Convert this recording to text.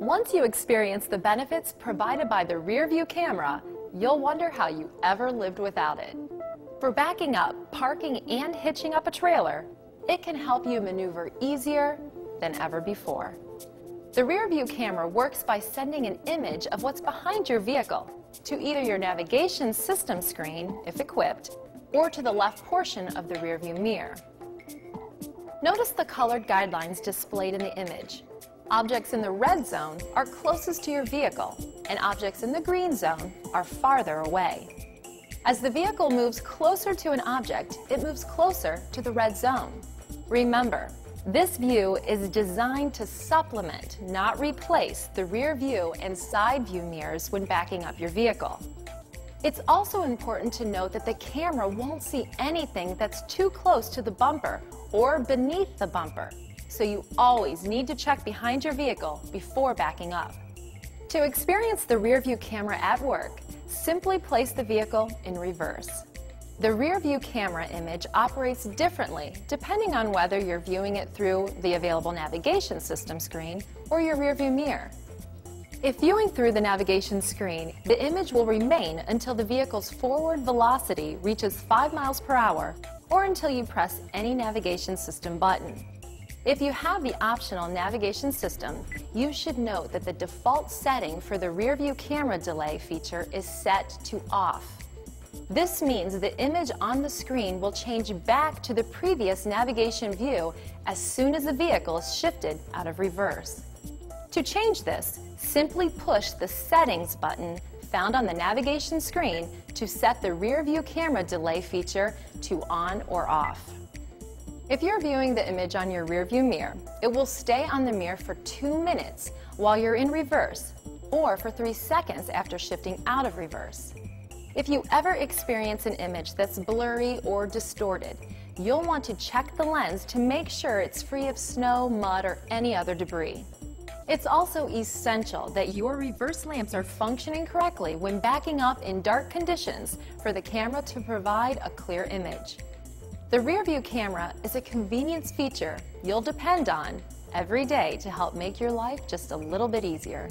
Once you experience the benefits provided by the rear view camera, you'll wonder how you ever lived without it. For backing up, parking, and hitching up a trailer, it can help you maneuver easier than ever before. The rear view camera works by sending an image of what's behind your vehicle to either your navigation system screen, if equipped, or to the left portion of the rear view mirror. Notice the colored guidelines displayed in the image. Objects in the red zone are closest to your vehicle, and objects in the green zone are farther away. As the vehicle moves closer to an object, it moves closer to the red zone. Remember, this view is designed to supplement, not replace, the rear view and side view mirrors when backing up your vehicle. It's also important to note that the camera won't see anything that's too close to the bumper or beneath the bumper so you always need to check behind your vehicle before backing up. To experience the rear view camera at work, simply place the vehicle in reverse. The rear view camera image operates differently depending on whether you're viewing it through the available navigation system screen or your rear view mirror. If viewing through the navigation screen, the image will remain until the vehicle's forward velocity reaches 5 miles per hour or until you press any navigation system button. If you have the optional navigation system, you should note that the default setting for the rear view camera delay feature is set to off. This means the image on the screen will change back to the previous navigation view as soon as the vehicle is shifted out of reverse. To change this, simply push the Settings button found on the navigation screen to set the rear view camera delay feature to on or off. If you're viewing the image on your rearview mirror, it will stay on the mirror for two minutes while you're in reverse or for three seconds after shifting out of reverse. If you ever experience an image that's blurry or distorted, you'll want to check the lens to make sure it's free of snow, mud, or any other debris. It's also essential that your reverse lamps are functioning correctly when backing up in dark conditions for the camera to provide a clear image. The rear view camera is a convenience feature you'll depend on every day to help make your life just a little bit easier.